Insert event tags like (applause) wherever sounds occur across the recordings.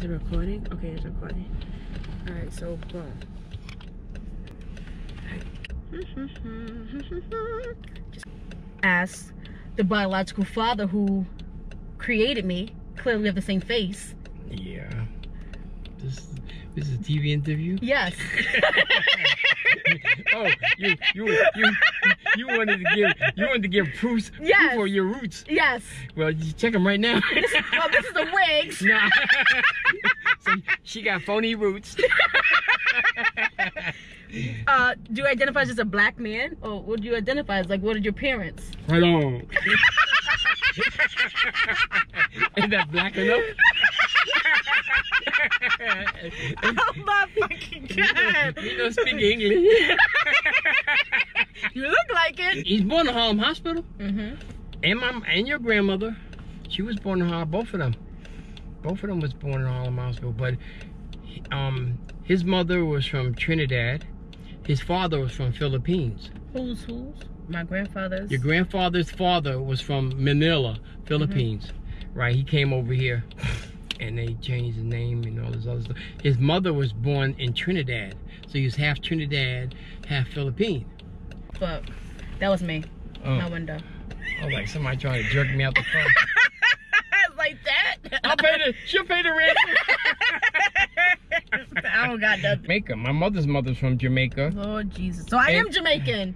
Is it recording? Okay, it's recording. All right, so boom. Just (laughs) As the biological father who created me, clearly have the same face. Yeah. This this is a TV interview. Yes. (laughs) oh, you you you you wanted to give you wanted to give proofs Yes. proof of your roots. yes. Well, you check them right now. This is, well, this is the wigs. (laughs) nah. (laughs) so she got phony roots. (laughs) Uh, do you identify as a black man, or what do you identify as? Like, what are your parents? Right on. Is that black enough? Oh my fucking god! You don't speak English. You look He's born in Harlem Hospital. Mm-hmm. And my and your grandmother, she was born in Harlem. Both of them, both of them was born in Harlem Hospital. But um, his mother was from Trinidad. His father was from Philippines. Who's who's? My grandfather's. Your grandfather's father was from Manila, Philippines. Right? He came over here, and they changed his name and all this other stuff. His mother was born in Trinidad, so he was half Trinidad, half Philippine. Fuck. That was me. Oh, My window. I was like somebody trying to jerk me out the phone. (laughs) like that? I'll pay the. She'll pay the ransom. (laughs) I don't got nothing. Jamaica. My mother's mother's from Jamaica. Lord Jesus. So I am Jamaican.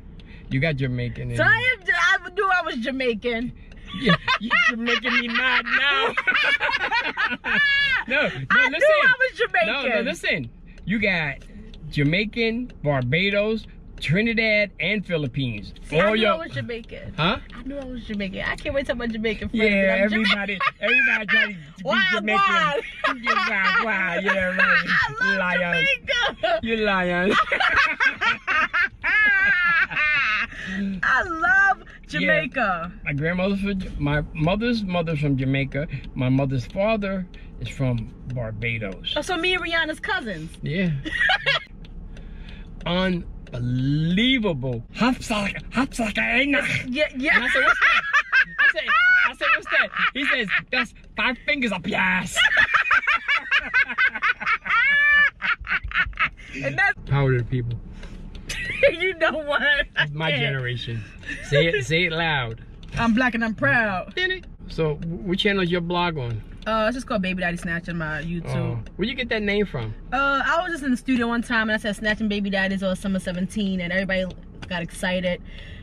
You got Jamaican. In So I am. I knew I was Jamaican. you, you're making me mad now. (laughs) no, no, I listen. knew I was Jamaican. No, no, listen. You got Jamaican, Barbados, Trinidad, and Philippines. See, I knew your- I was Jamaican. Huh? I knew I was Jamaican. I can't wait till my Jamaican friends. Yeah, everybody, everybody trying to be Wild, Jamaican. wild. Yeah, wild, wild. Yeah, right. I love lion. Jamaica. You lion. (laughs) (laughs) I love Jamaica. My grandmother's from my mother's mother's from Jamaica. My mother's father is from Barbados. Oh, so me and Rihanna's cousins. Yeah. (laughs) Unbelievable. Hapsaka, hapsaka, ain't Yeah, And I yeah. said, what's that? I said, I said, what's that? He says, that's five fingers up your ass. (laughs) and that's the people. (laughs) you know what? It's my generation. Say it, say it loud. I'm black and I'm proud. So, wh- what channel is your blog on? Uh, it's just called Baby Daddy Snatch on my YouTube. Oh, where you get that name from? Uh, I was just in the studio one time and I said snatching baby daddies on summer 17 and everybody got excited.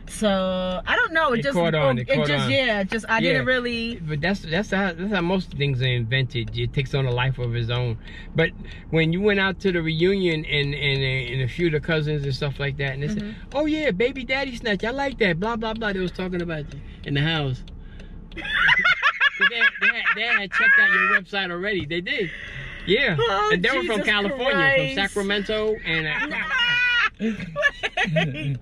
So I don't know. It, It just caught on, oh, it caught just on. yeah, just I Yeah. didn't really. But that's that's how that's how most things are invented. It takes on a life of its own. But when you went out to the reunion and and, and a few of the cousins and stuff like that, and they said, Mhm. "Oh yeah, baby daddy snatch, I like that." Blah blah blah. They was talking about you in the house. They, they, had, they had checked out your website already. They did. Yeah, Oh, and they were from California, Christ. from Sacramento, and. (laughs) Uh,